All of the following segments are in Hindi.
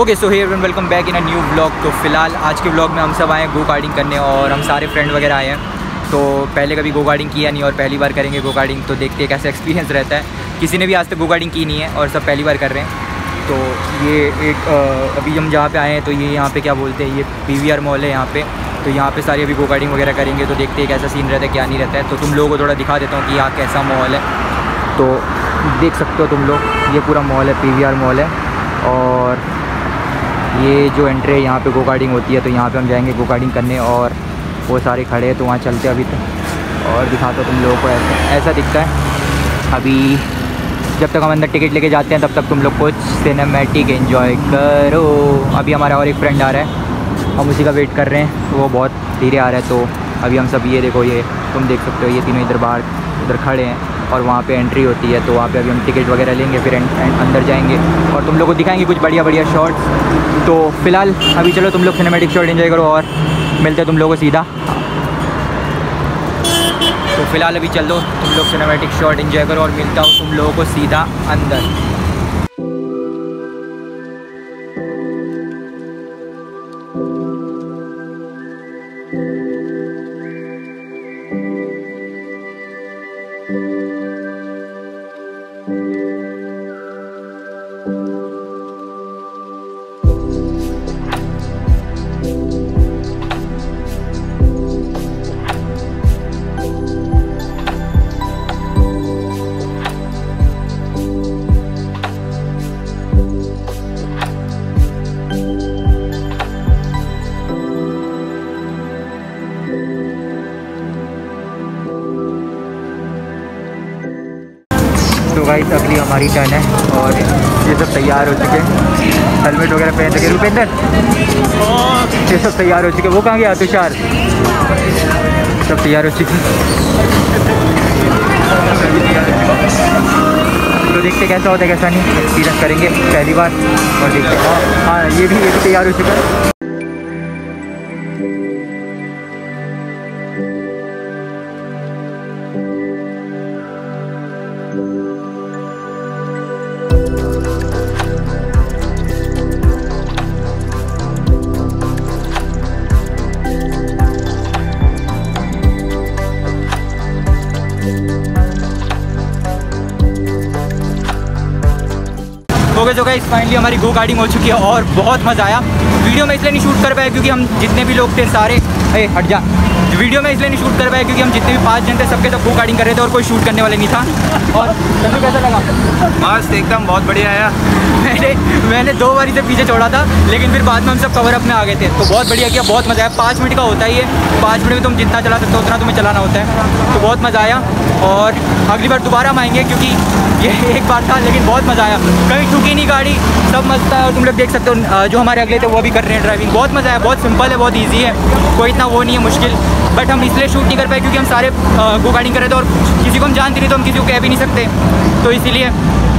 Okay so here welcome back in a new blog तो फ़िलहाल आज के ब्लॉग में हम सब आए हैं गो गार्डिंग करने और हम सारे फ्रेंड वगैरह आए हैं। तो पहले कभी गो गार्डिंग किया नहीं और पहली बार करेंगे गो गार्डिंग तो देखते हैं कैसा एक्सपीरियंस रहता है। किसी ने भी आज तक गो गार्डिंग की नहीं है और सब पहली बार कर रहे हैं। तो ये एक अभी हम जहाँ पे आए हैं तो ये यहाँ पे क्या बोलते हैं, ये पी मॉल है यहाँ पे। तो यहाँ पे सारी अभी गो गार्डिंग वगैरह करेंगे तो देखते हैं कैसा सीन रहता है, क्या नहीं रहता है। तो तुम लोगों को थोड़ा दिखा देता हूँ कि यहाँ कैसा मॉल है। तो देख सकते हो तुम लोग, ये पूरा मॉल है पीवीआर मॉल है। और ये जो एंट्री है, यहाँ पे गो गार्डिंग होती है तो यहाँ पे हम जाएँगे गो गार्डिंग करने और वो सारे खड़े हैं तो वहाँ चलते अभी तक और दिखाता तुम लोगों को ऐसा ऐसा दिखता है। अभी जब तक हम अंदर टिकट लेके जाते हैं, तब तक तुम लोग कुछ सिनेमेटिक इन्जॉय करो। अभी हमारा और एक फ्रेंड आ रहा है, हम उसी का वेट कर रहे हैं तो वो बहुत धीरे आ रहा है तो अभी हम सब ये देखो, ये तुम देख सकते हो, ये तीनों इधर बाहर। उधर खड़े हैं और वहाँ पे एंट्री होती है तो वहाँ पे अभी हम टिकट वगैरह लेंगे, फिर अंदर जाएँगे। और तुम लोग को दिखाएँगे कुछ बढ़िया बढ़िया शॉट्स तो फ़िलहाल अभी चलो तुम लोग सिनेमेटिक शॉट इन्जॉय करो और मिलते हैं तुम लोगों को सीधा। तो फ़िलहाल अभी चल दो, तुम लोग सिनेमेटिक शॉट इन्जॉय करो और मिलता हूँ तुम लोगों को सीधा अंदर। तो भाई अगली हमारी टर्न है और ये सब तैयार हो चुके हैं। हेलमेट वगैरह पहन सके रुपेंद्र, ये सब तैयार हो चुके वो कहाँ गया तुषार सब तैयार हो चुके तो देखते कैसा होता है, कैसा नहीं। एक्सपीरियंस करेंगे पहली बार और देखते हाँ ये भी ये भी तैयार हो चुका है। ओके जो गाइस फाइनली हमारी गो गार्डिंग हो चुकी है और बहुत मज़ा आया। वीडियो में इसलिए नहीं शूट कर पाया क्योंकि हम जितने भी लोग थे सारे अरे हट जा। वीडियो में इसलिए नहीं शूट कर पाया क्योंकि हम जितने भी पाँच जन थे सबके सब गो गार्डिंग कर रहे थे और कोई शूट करने वाले नहीं था। और तुम्हें कैसा लगा? मस्त एकदम बहुत बढ़िया आया मैंने मैंने दो बारी से पीछे छोड़ा था लेकिन फिर बाद में हम सब कवर अप में आ गए थे। तो बहुत बढ़िया किया बहुत मज़ा आया। पाँच मिनट का होता ही है। पाँच मिनट में तुम जितना चला सकते हो उतना तुम्हें चलाना होता है। तो बहुत मज़ा आया। और अगली बार दोबारा हम आएँगे क्योंकि ये एक बार था लेकिन बहुत मज़ा आया। कहीं ठुकी नहीं गाड़ी सब मस्त है और तुम लोग देख सकते हो जो हमारे अगले थे वो भी कर रहे हैं ड्राइविंग बहुत मज़ा आया बहुत सिंपल है बहुत ईजी है। कोई इतना वो नहीं है मुश्किल। बट हम इसलिए शूट नहीं कर पाए क्योंकि हम सारे गो गार्डिंग कर रहे थे और किसी को हम जानते नहीं तो हम किसी को कह भी नहीं सकते। तो इसीलिए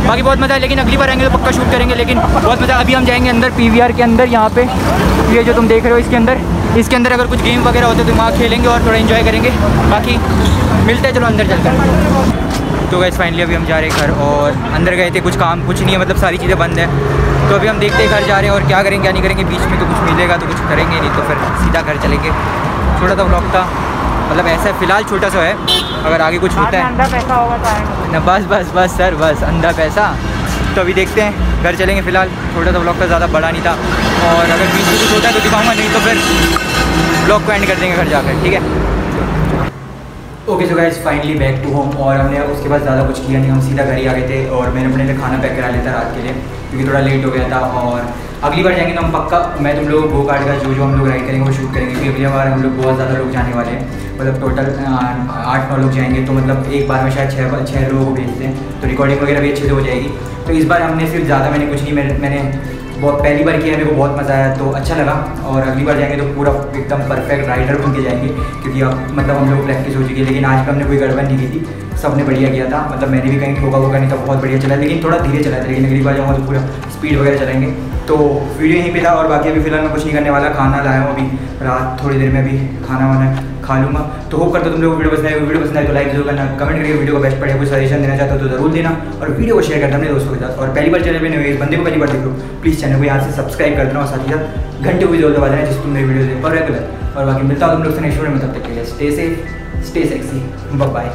बाकी बहुत मज़ा है लेकिन अगली बार आएँगे तो पक्का शूट करेंगे, लेकिन बहुत मज़ा, अभी हम जाएँगे अंदर पीवीआर के अंदर, यहाँ पे। ये जो तुम देख रहे हो इसके अंदर इसके अंदर अगर कुछ गेम वगैरह होते तो वहाँ खेलेंगे और थोड़ा इन्जॉय करेंगे। बाकी मिलते हैं, चलो अंदर चलकर तो गैस फाइनली अभी हम जा रहे हैं घर और अंदर गए थे कुछ काम कुछ नहीं है मतलब सारी चीज़ें बंद है। तो अभी हम देखते हैं घर जा रहे हैं और क्या करेंगे क्या नहीं करेंगे बीच में तो कुछ मिलेगा तो कुछ करेंगे नहीं तो फिर सीधा घर चलेंगे। छोटा सा ब्लॉग था मतलब ऐसा फ़िलहाल छोटा सा है अगर आगे कुछ होता है। अंधा पैसा होगा तो ना बस बस बस सर बस अंधा पैसा। तो अभी देखते हैं घर चलेंगे फ़िलहाल। छोटा सा ब्लॉग का ज़्यादा बड़ा नहीं था। और अगर बीच में कुछ होता है तो दिखाऊँगा नहीं तो फिर ब्लॉग को एंड कर देंगे घर जाकर ठीक है? Okay so guys finally back to home और हमने उसके बाद ज़्यादा कुछ किया नहीं। हम सीधा घर ही आ गए थे और मैंने अपने लिए खाना पैक करा लिया था रात के लिए, क्योंकि थोड़ा लेट हो गया था और अगली बार जाएँगे तो हम पक्का, मैं, तुम लोगों गो कार्ड का जो जो हम लोग राइड करेंगे वो शूट करेंगे, क्योंकि अगली बार हम लोग बहुत ज़्यादा लोग जाने वाले हैं। मतलब टोटल आठ, नौ लोग जाएँगे तो मतलब एक बार में शायद छः छः लोगों को भेजते हैं। तो रिकॉर्डिंग वगैरह भी अच्छे से हो जाएगी। तो इस बार हमने सिर्फ़ ज़्यादा मैंने कुछ नहीं मैंने बहुत पहली बार किया मेरे को बहुत मज़ा आया तो अच्छा लगा। और अगली बार जाएँगे तो पूरा एकदम परफेक्ट राइडर बन के जाएँगे, क्योंकि अब मतलब हम लोग प्रैक्टिस हो चुकी है, लेकिन आज भी हमने कोई गड़बड़ नहीं की थी। सबने बढ़िया किया था मतलब मैंने भी कहीं ठोका होगा नहीं था, बहुत बढ़िया चला, लेकिन थोड़ा धीरे चला था, लेकिन अगली बार जाऊँगा तो पूरा स्पीड वगैरह चलाएँगे। तो वीडियो यहीं पे था, और बाकी अभी फ़िलहाल मैं कुछ नहीं करने वाला, खाना लाया हूँ अभी, रात थोड़ी देर में अभी खाना वाना खा लूँगा। तो होप करता तुम लोग वीडियो पसंद आए। वीडियो पसंद आए तो लाइक ज़रूर करना। कमेंट करके वीडियो का बेस्ट पड़े कोई सजेशन देना चाहता हो तो ज़रूर देना। और वीडियो को शेयर करना अपने दोस्तों के साथ। और पहली बार चैनल पर इस बंदे को पहली बार देख लो। प्लीज़ चैनल को यहाँ से सब्सक्राइब कर देना और साथ ही साथ घंटे को ज़रूर दबा देना जिस तुम वीडियो देख रेगुलर और बाकी मिलता हूँ तुम लोग से नेक्स्ट वीडियो में। तब तक के लिए stay safe stay sexy bye